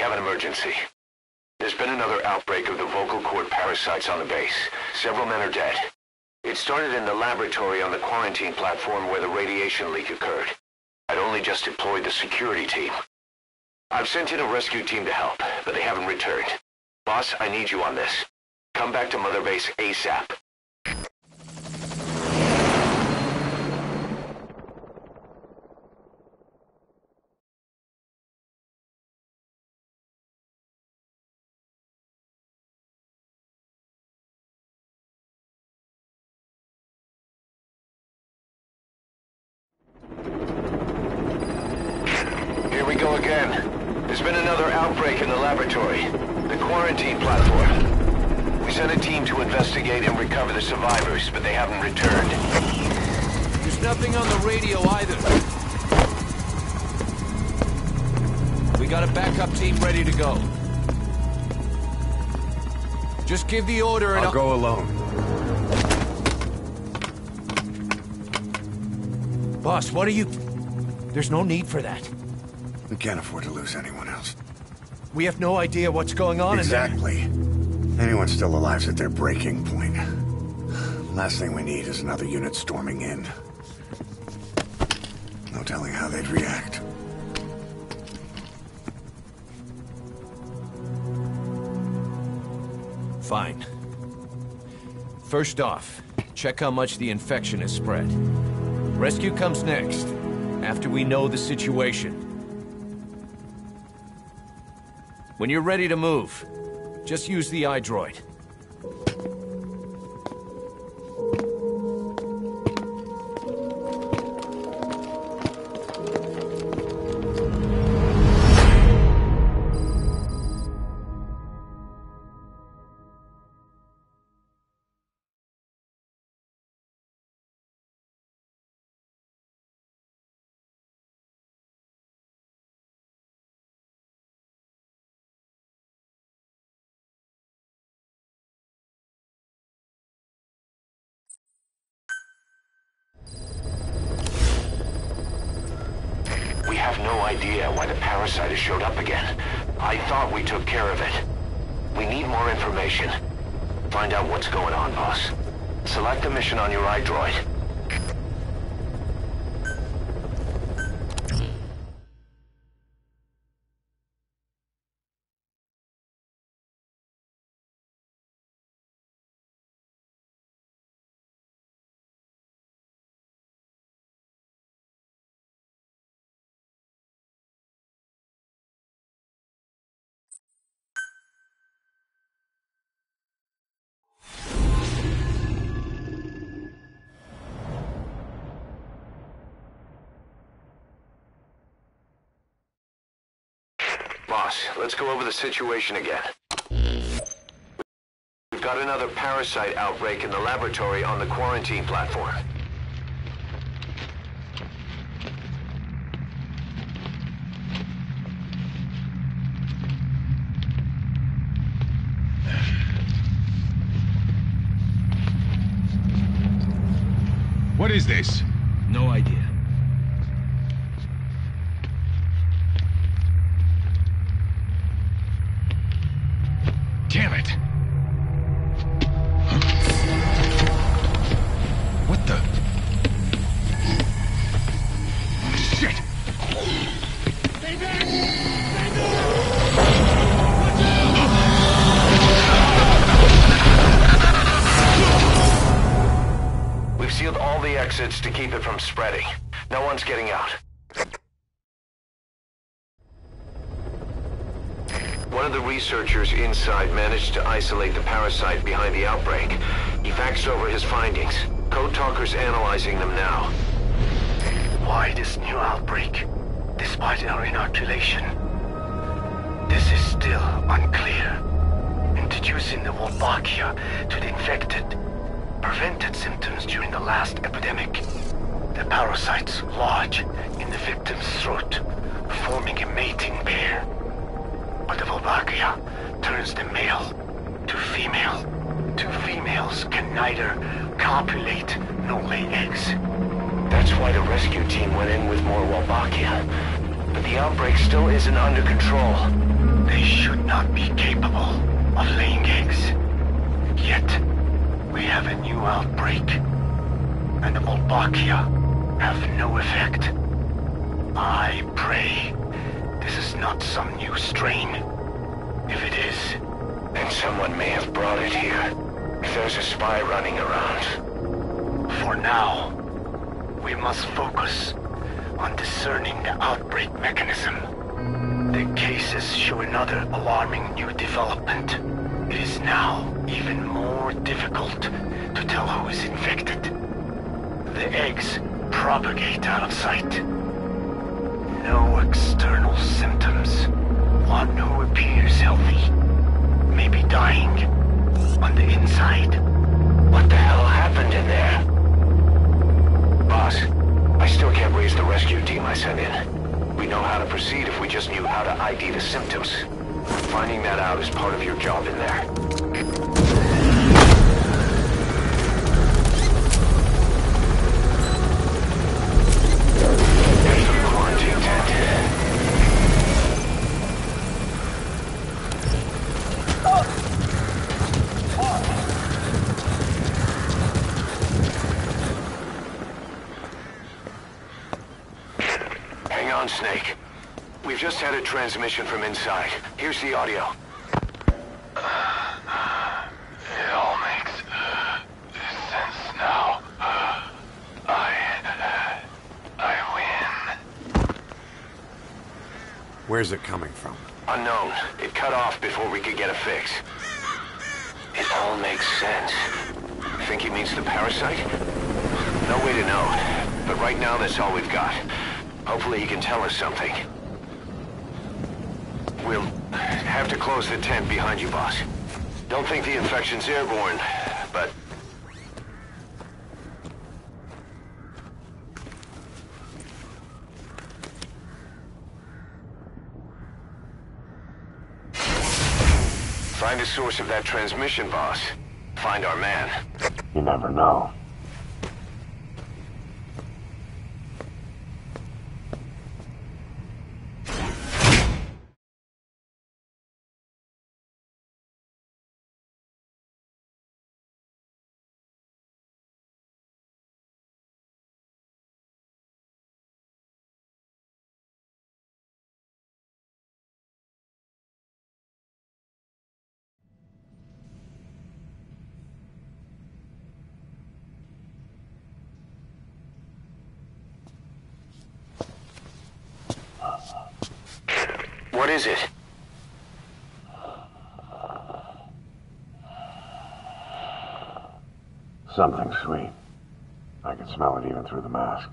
have an emergency. There's been another outbreak of the vocal cord parasites on the base. Several men are dead. It started in the laboratory on the quarantine platform where the radiation leak occurred. I'd only just deployed the security team. I've sent in a rescue team to help, but they haven't returned. Boss, I need you on this. Come back to Mother Base ASAP. Here we go again. There's been another outbreak in the laboratory. The quarantine platform. We sent a team to investigate and recover the survivors, but they haven't returned. There's nothing on the radio either. We got a backup team ready to go. Just give the order and I'll go alone. Boss, what are you... There's no need for that. We can't afford to lose anyone else. We have no idea what's going on in Exactly. Anyone still alive's at their breaking point. Last thing we need is another unit storming in. No telling how they'd react. Fine. First off, check how much the infection has spread. Rescue comes next, after we know the situation. When you're ready to move, just use the iDroid. Has showed up again. I thought we took care of it. We need more information. Find out what's going on, boss. Select a mission on your iDroid. Boss, let's go over the situation again. We've got another parasite outbreak in the laboratory on the quarantine platform. What is this? No idea. All the exits to keep it from spreading. No one's getting out. One of the researchers inside managed to isolate the parasite behind the outbreak. He faxed over his findings. Code Talker's analyzing them now. Why this new outbreak, despite our inoculation? This is still unclear. Introducing the Wolbachia to the infected prevented symptoms during the last epidemic. The parasites lodge in the victim's throat, forming a mating pair. But the Wolbachia turns the male to female. Two females can neither copulate nor lay eggs. That's why the rescue team went in with more Wolbachia. But the outbreak still isn't under control. They should not be capable of laying eggs. Yet, we have a new outbreak. And the Wolbachia have no effect. I pray this is not some new strain. If it is, then someone may have brought it here. If there's a spy running around. For now, we must focus on discerning the outbreak mechanism. The cases show another alarming new development. It is now even more difficult to tell who is infected. The eggs propagate out of sight. No external symptoms. One who appears healthy may be dying on the inside. What the hell happened in there? Boss, I still can't raise the rescue team I sent in. We know how to proceed if we just knew how to ID the symptoms. Finding that out is part of your job in there. There's the quarantine tent. Hang on, Snake. We've just had a transmission from inside. Here's the audio. It all makes uh, sense now. I... I win. Where's it coming from? Unknown. It cut off before we could get a fix. It all makes sense. Think he means the parasite? No way to know. But right now, that's all we've got. Hopefully he can tell us something. We'll have to close the tent behind you, boss. Don't think the infection's airborne, but... Find the source of that transmission, boss. Find our man. You never know. What is it? Something sweet. I can smell it even through the mask.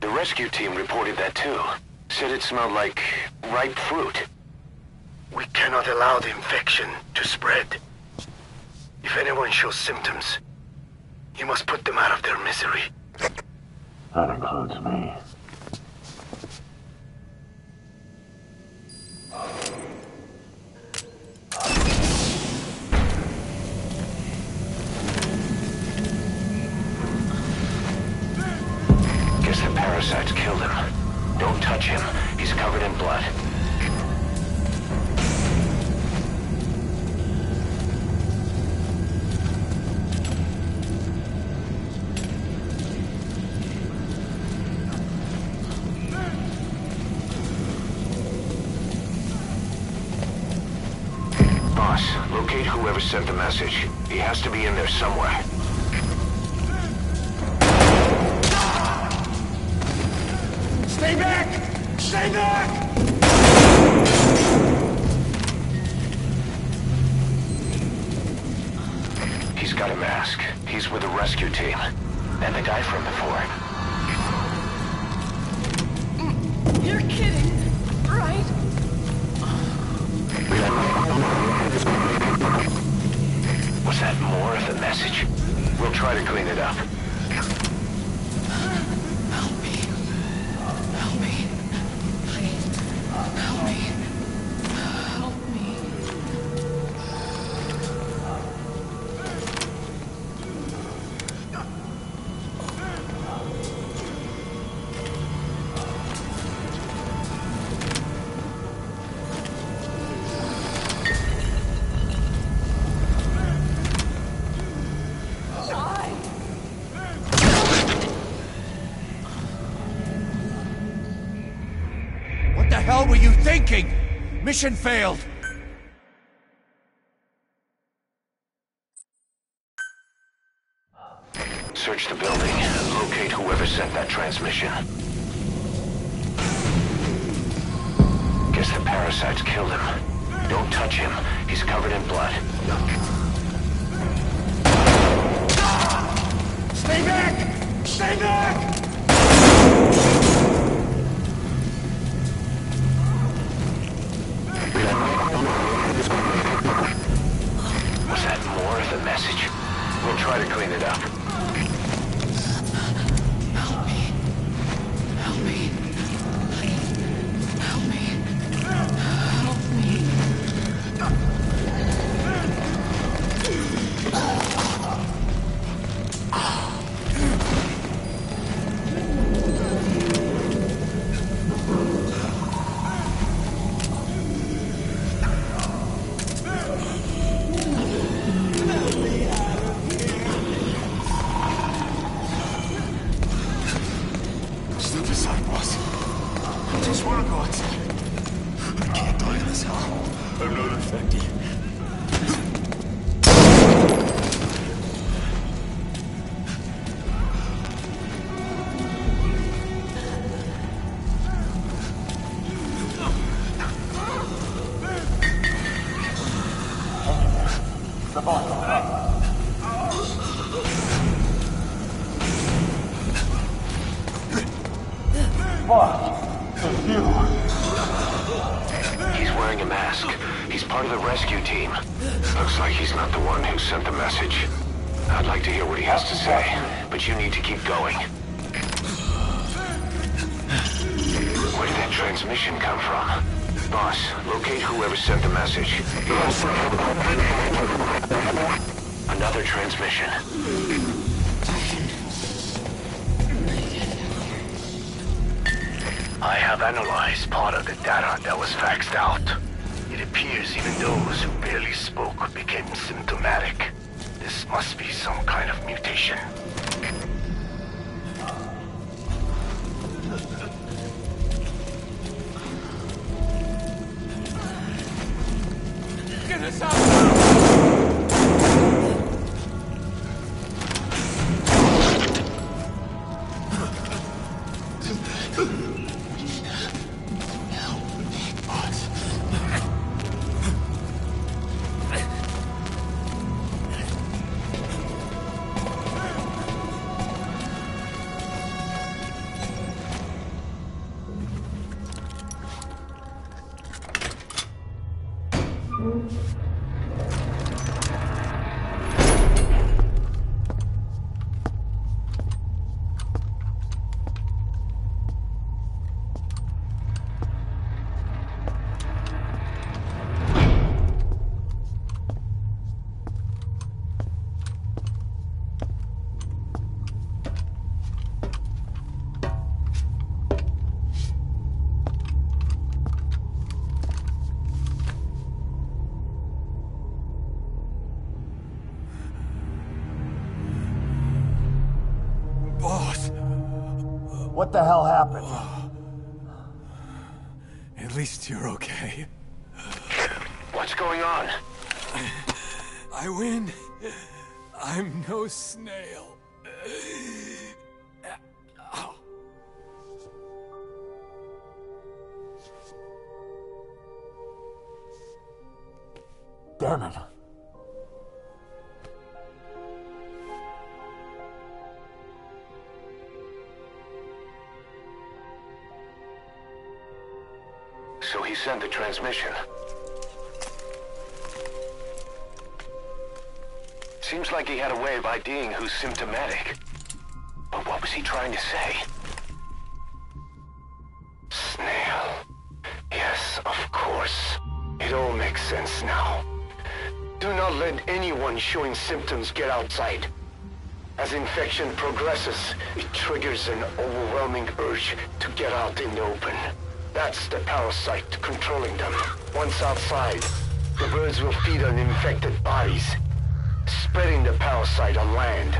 The rescue team reported that too. Said it smelled like ripe fruit. We cannot allow the infection to spread. If anyone shows symptoms, you must put them out of their misery. That includes me. Whoever sent the message. He has to be in there somewhere. Clean it up. Thinking? Mission failed. Search the building. Locate whoever sent that transmission. Guess the parasites killed him. Don't touch him. He's covered in blood. Stay back! Stay back! Get us What the hell happened? at least you're okay. What's going on? I win. I'm no snail. Damn it. Sent the transmission. Seems like he had a way of IDing who's symptomatic. But what was he trying to say? Snail. Yes, of course. It all makes sense now. Do not let anyone showing symptoms get outside. As infection progresses, it triggers an overwhelming urge to get out in the open. That's the parasite controlling them. Once outside, the birds will feed on infected bodies, spreading the parasite on land.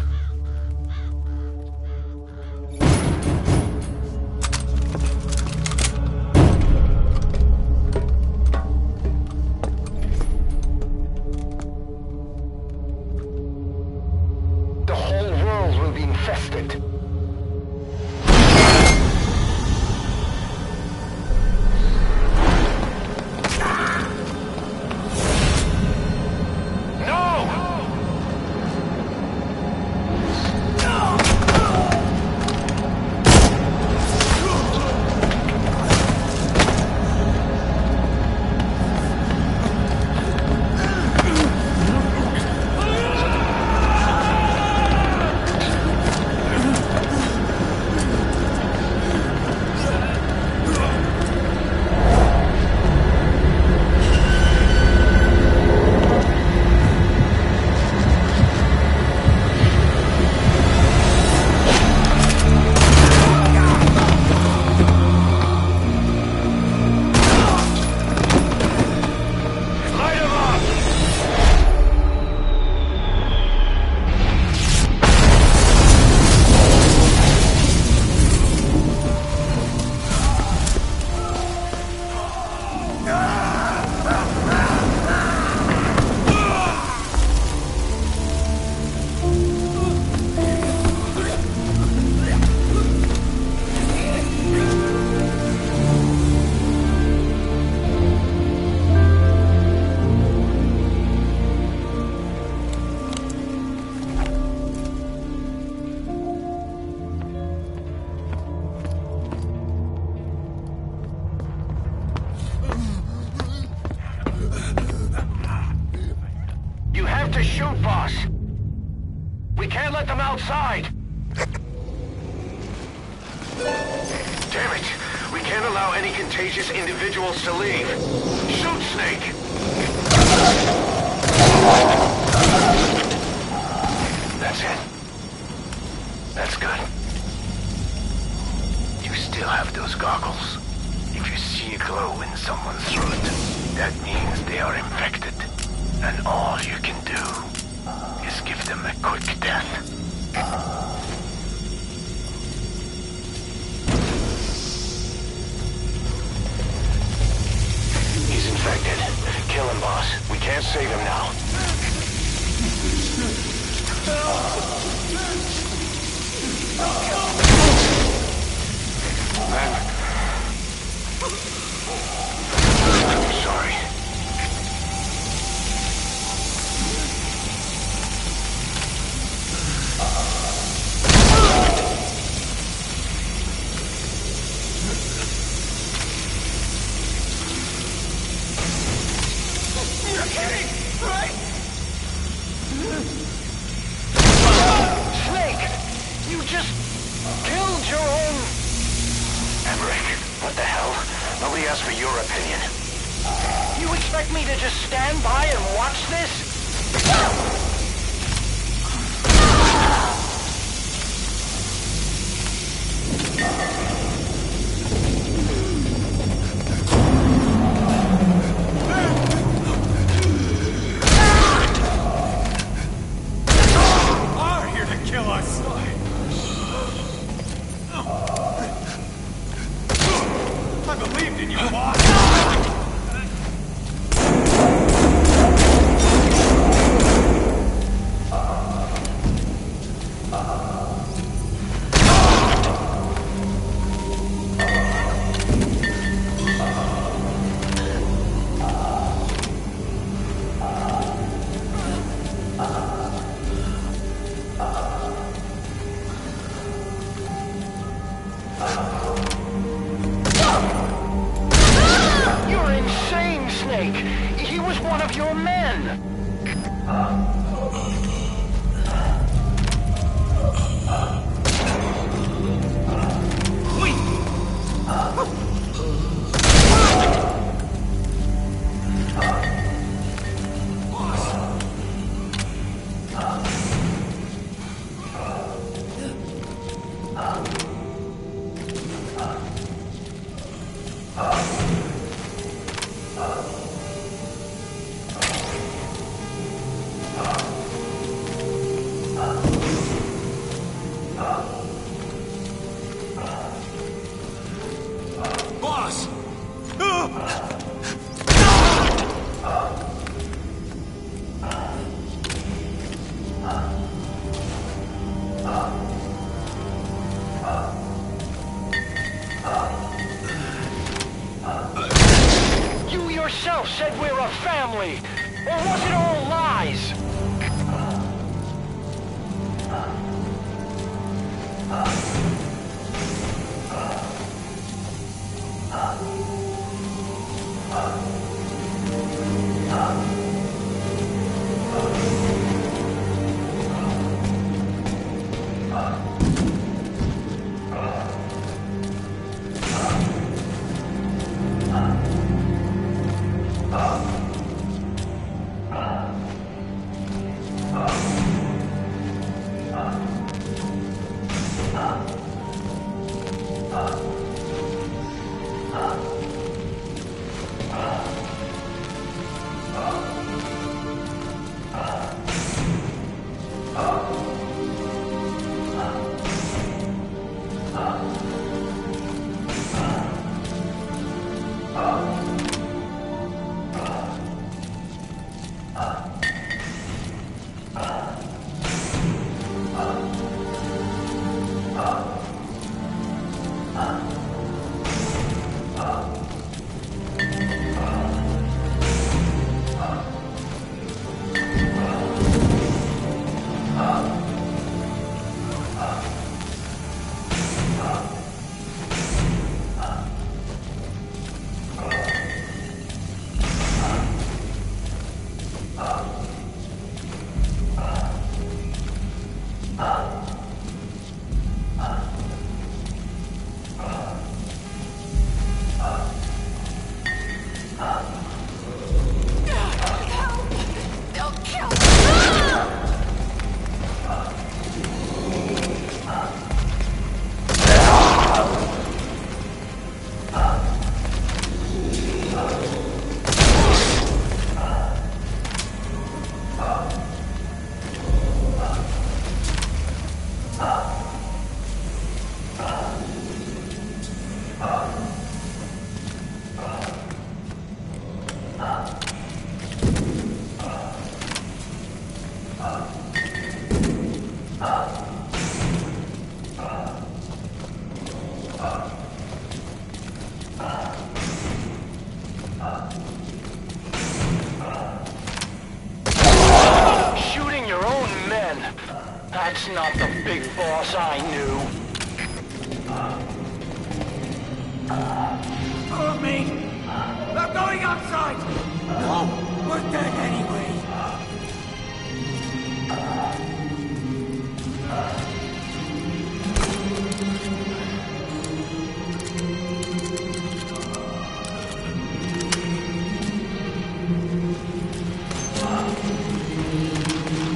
To shoot, boss. We can't let them outside. Damn it! We can't allow any contagious individuals to leave. Shoot, Snake! That's it. That's good. You still have those goggles. If you see a glow in someone's throat, that means they are infected. And all you can do is give them a quick death. He's infected. Kill him, boss. We can't save him now. I'm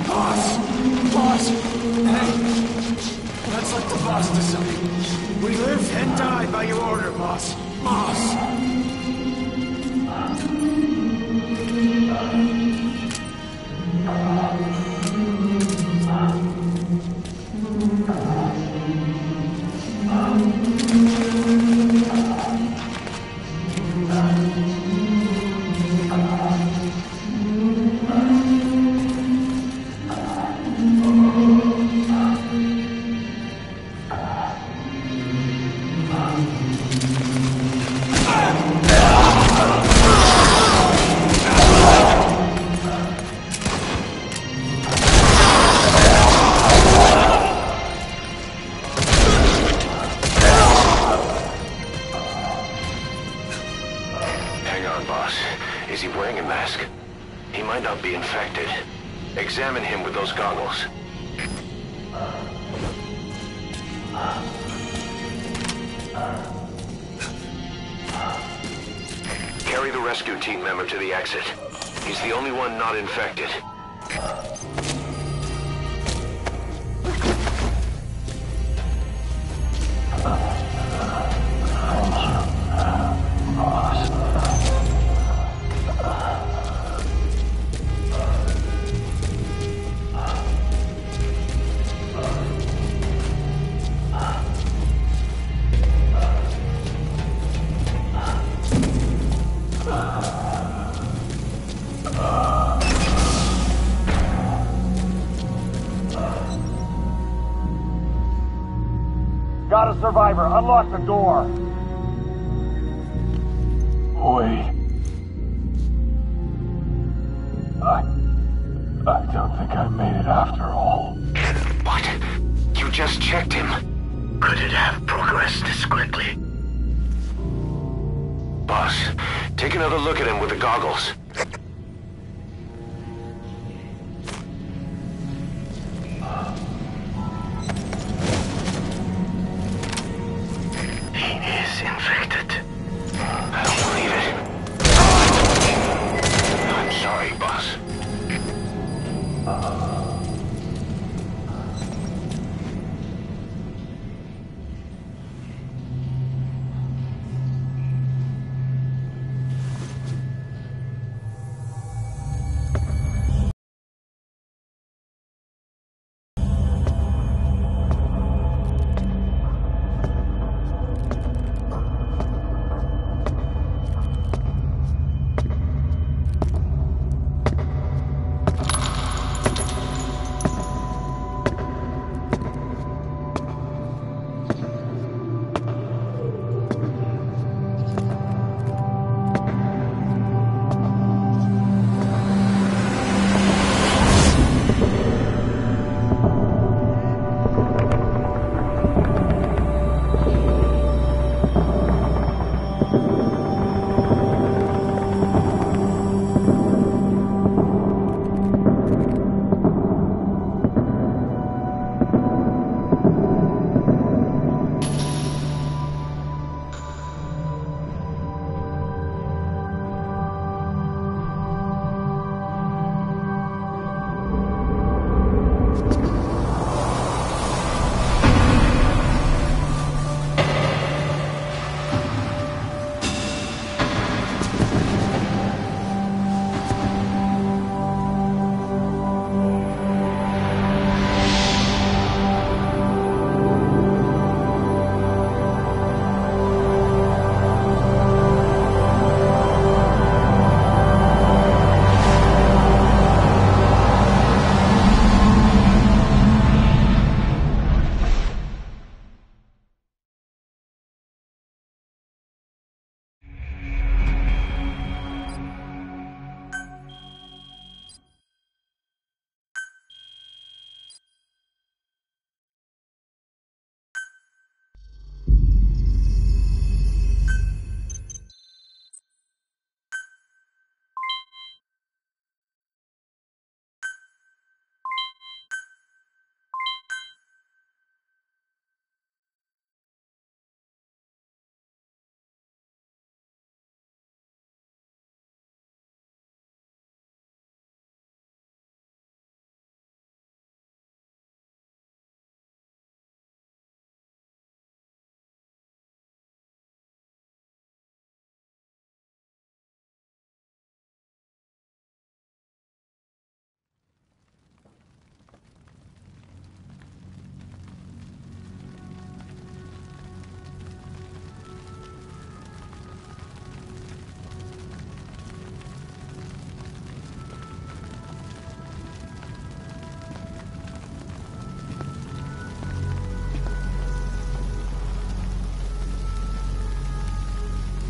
Boss! Boss! Hey! Let's let the boss decide. We live and die by your order, boss. Boss! Rescue team member to the exit. He's the only one not infected. Uh, survivor. Unlock the door. Wait. I... I don't think I made it after all. What? You just checked him. Could it have progressed this quickly? Boss, take another look at him with the goggles.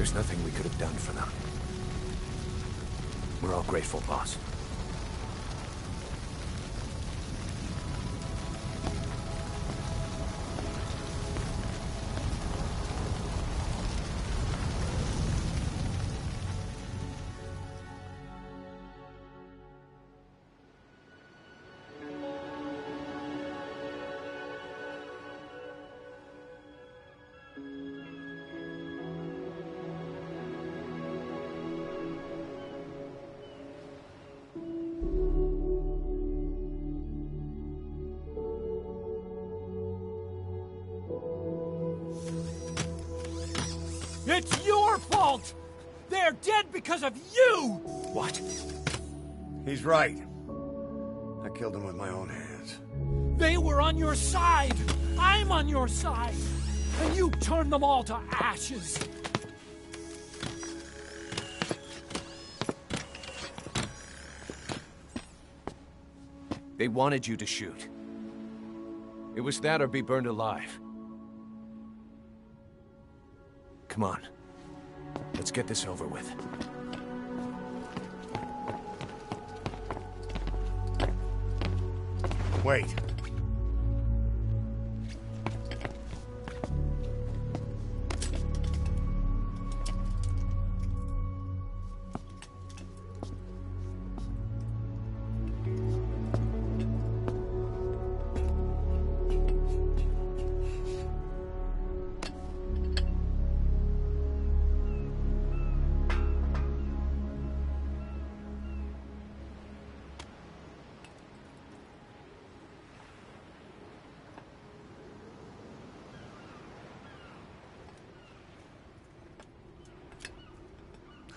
There's nothing we could have done for them. We're all grateful, boss. Because of you! What? He's right. I killed him with my own hands. They were on your side! I'm on your side! And you turned them all to ashes! They wanted you to shoot. It was that or be burned alive. Come on. Let's get this over with. Wait.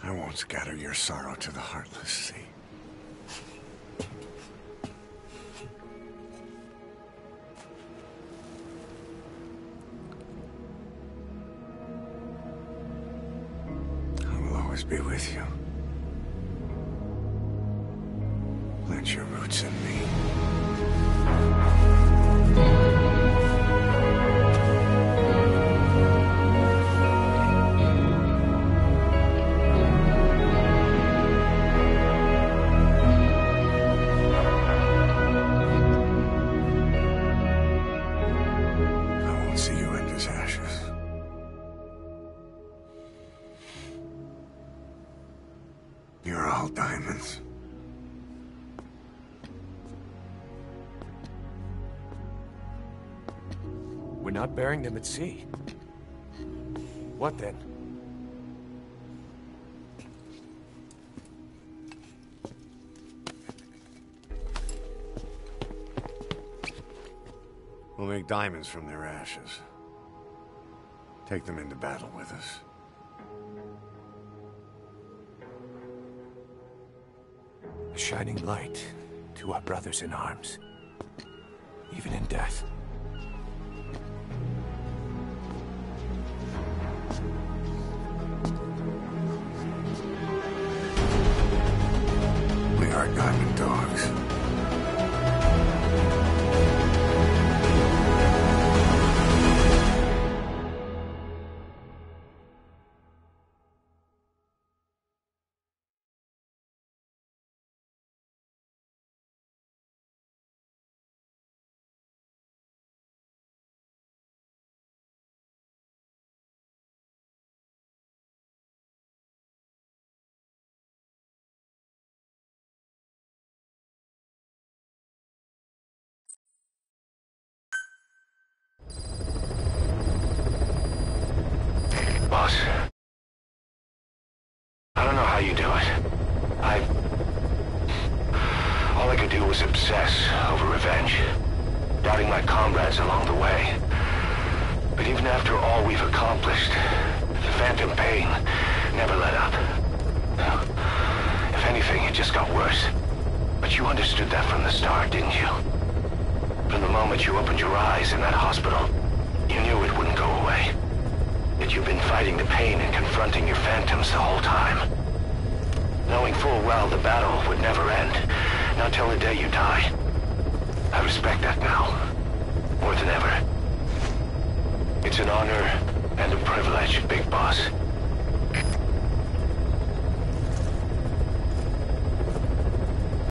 I won't scatter your sorrow to the heartless sea. Burying them at sea. What then? We'll make diamonds from their ashes. Take them into battle with us. A shining light to our brothers in arms. Even in death. You do it. I... All I could do was obsess over revenge. Doubting my comrades along the way. But even after all we've accomplished, the phantom pain never let up. If anything, it just got worse. But you understood that from the start, didn't you? From the moment you opened your eyes in that hospital, you knew it wouldn't go away. That you've been fighting the pain and confronting your phantoms the whole time. Knowing full well the battle would never end, not till the day you die. I respect that now, more than ever. It's an honor and a privilege, Big Boss.